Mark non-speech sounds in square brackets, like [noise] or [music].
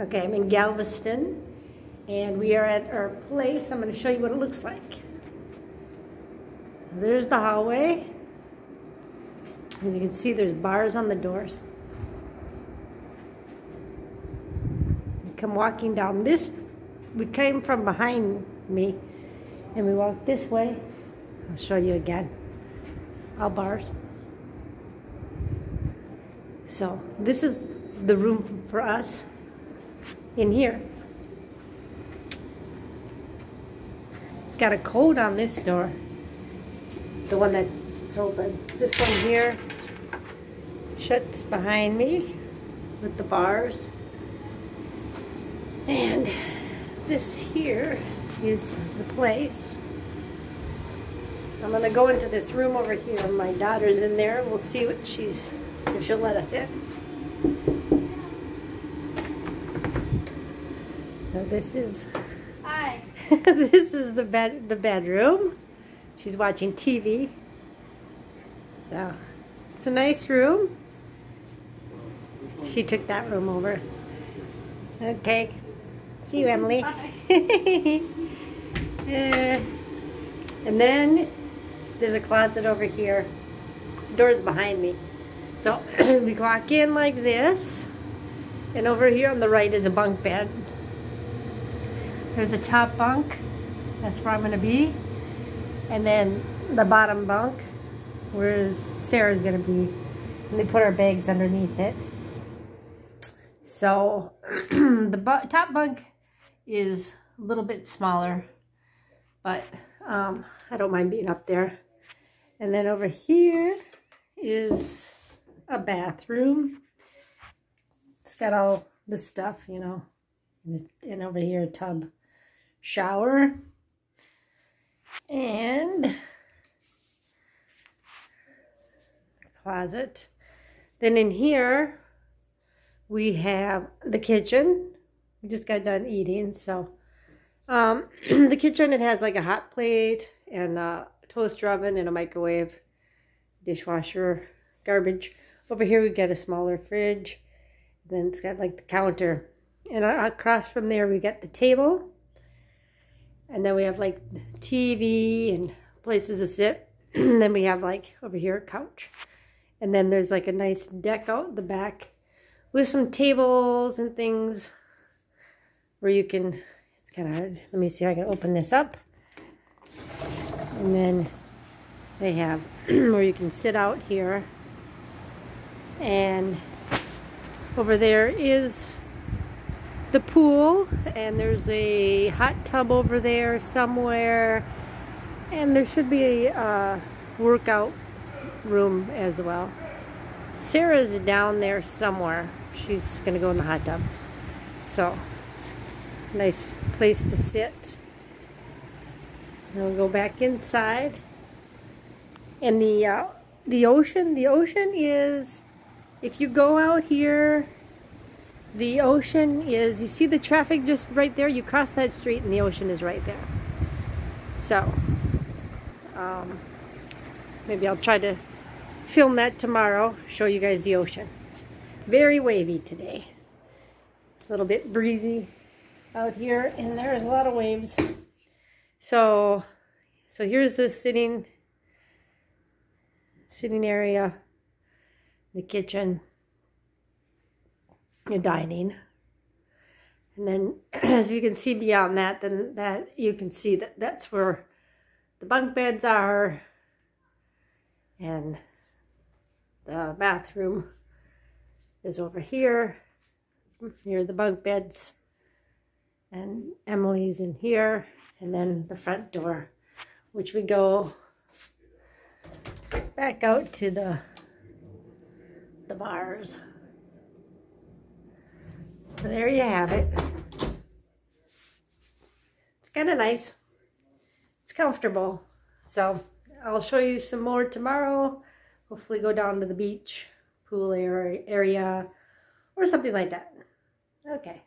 Okay, I'm in Galveston and we are at our place. I'm going to show you what it looks like. There's the hallway. As you can see, there's bars on the doors. come walking down this. We came from behind me and we walked this way. I'll show you again. All bars. So this is the room for us in here. It's got a code on this door. The one that's open. This one here shuts behind me with the bars. And this here is the place. I'm gonna go into this room over here. My daughter's in there. We'll see what she's, if she'll let us in. So this is, hi. [laughs] this is the bed, the bedroom. She's watching TV. So it's a nice room. She took that room over. Okay, See you, Emily. [laughs] uh, and then there's a closet over here. Door's behind me. So [clears throat] we walk in like this. And over here on the right is a bunk bed. There's a top bunk. That's where I'm going to be. And then the bottom bunk, where Sarah's going to be. And they put our bags underneath it. So [clears throat] the top bunk is a little bit smaller, but um, I don't mind being up there. And then over here is a bathroom. It's got all the stuff, you know, and over here a tub shower. And closet. Then in here, we have the kitchen we just got done eating, so. Um, [clears throat] the kitchen, it has like a hot plate and a toaster oven and a microwave, dishwasher, garbage. Over here we got a smaller fridge. Then it's got like the counter. And across from there we got the table. And then we have like TV and places to sit. [clears throat] And then we have like over here a couch. And then there's like a nice deck out the back with some tables and things where you can, it's kind of hard. Let me see if I can open this up. And then they have [clears throat] where you can sit out here. And over there is the pool. And there's a hot tub over there somewhere. And there should be a workout room as well. Sarah's down there somewhere. She's going to go in the hot tub. So Nice place to sit. And we'll go back inside. And the uh, the ocean, the ocean is, if you go out here, the ocean is, you see the traffic just right there? You cross that street and the ocean is right there. So, um, maybe I'll try to film that tomorrow, show you guys the ocean. Very wavy today. It's a little bit breezy out here and there's a lot of waves. So, so here's the sitting, sitting area, the kitchen, the dining. And then [clears throat] as you can see beyond that, then that you can see that that's where the bunk beds are. And the bathroom is over here near the bunk beds. And Emily's in here. And then the front door which we go back out to the the bars there you have it. It's kind of nice. It's comfortable. So I'll show you some more tomorrow. Hopefully go down to the beach pool area or something like that. Okay